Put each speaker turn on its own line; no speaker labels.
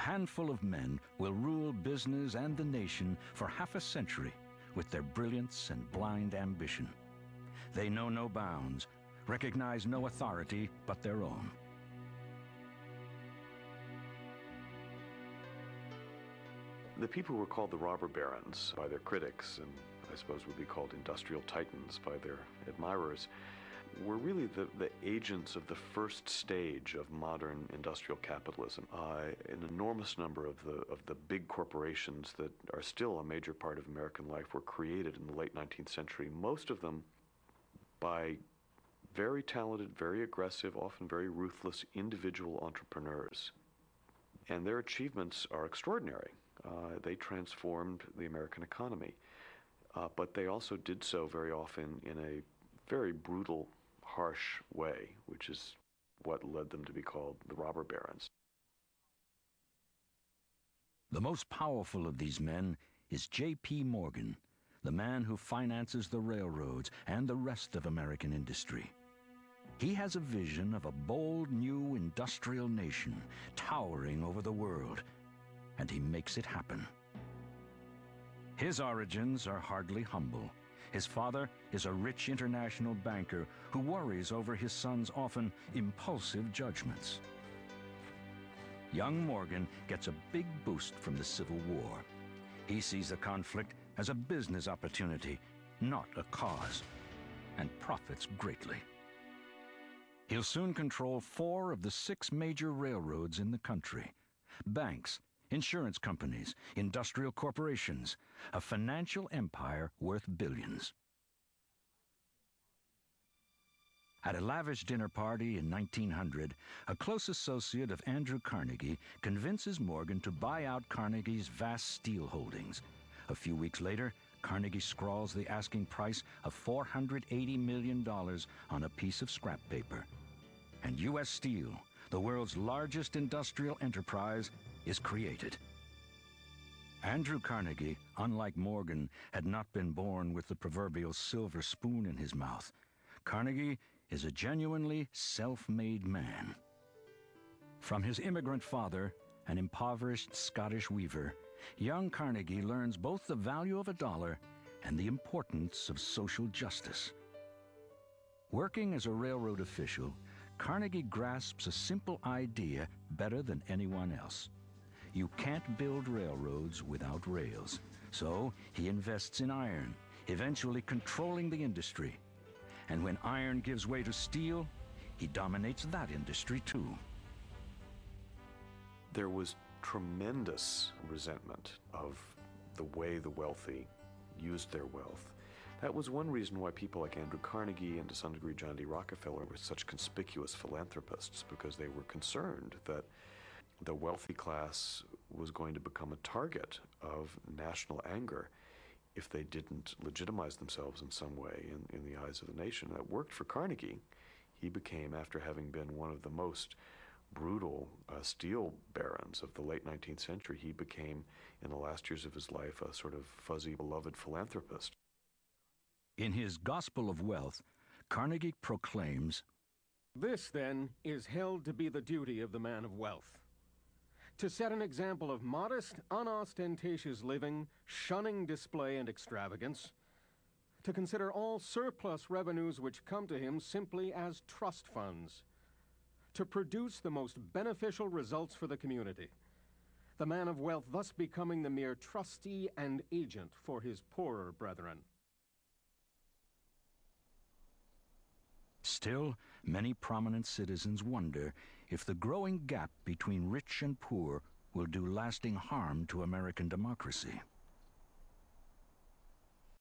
handful of men will rule business and the nation for half a century with their brilliance and blind ambition. They know no bounds, recognize no authority but their own.
The people were called the robber barons by their critics, and I suppose would be called industrial titans by their admirers, were really the, the agents of the first stage of modern industrial capitalism. Uh, an enormous number of the, of the big corporations that are still a major part of American life were created in the late 19th century, most of them by very talented, very aggressive, often very ruthless individual entrepreneurs. And their achievements are extraordinary. Uh, they transformed the American economy. Uh, but they also did so very often in a very brutal harsh way, which is what led them to be called the robber barons.
The most powerful of these men is J.P. Morgan, the man who finances the railroads and the rest of American industry. He has a vision of a bold new industrial nation towering over the world, and he makes it happen. His origins are hardly humble. His father is a rich international banker who worries over his son's often impulsive judgments. Young Morgan gets a big boost from the Civil War. He sees the conflict as a business opportunity, not a cause, and profits greatly. He'll soon control four of the six major railroads in the country. Banks, insurance companies, industrial corporations, a financial empire worth billions. At a lavish dinner party in 1900, a close associate of Andrew Carnegie convinces Morgan to buy out Carnegie's vast steel holdings. A few weeks later, Carnegie scrawls the asking price of $480 million on a piece of scrap paper. And U.S. Steel, the world's largest industrial enterprise, is created. Andrew Carnegie, unlike Morgan, had not been born with the proverbial silver spoon in his mouth. Carnegie is a genuinely self-made man. From his immigrant father, an impoverished Scottish weaver, young Carnegie learns both the value of a dollar and the importance of social justice. Working as a railroad official, Carnegie grasps a simple idea better than anyone else. You can't build railroads without rails. So he invests in iron, eventually controlling the industry. And when iron gives way to steel, he dominates that industry too.
There was tremendous resentment of the way the wealthy used their wealth. That was one reason why people like Andrew Carnegie and to some degree John D. Rockefeller were such conspicuous philanthropists because they were concerned that the wealthy class was going to become a target of national anger if they didn't legitimize themselves in some way in, in the eyes of the nation. That worked for Carnegie. He became, after having been one of the most brutal uh, steel barons of the late 19th century, he became, in the last years of his life, a sort of fuzzy, beloved philanthropist.
In his Gospel of Wealth, Carnegie proclaims
This, then, is held to be the duty of the man of wealth to set an example of modest, unostentatious living, shunning display and extravagance, to consider all surplus revenues which come to him simply as trust funds, to produce the most beneficial results for the community, the man of wealth thus becoming the mere trustee and agent for his poorer brethren.
Still, many prominent citizens wonder if the growing gap between rich and poor will do lasting harm to American democracy.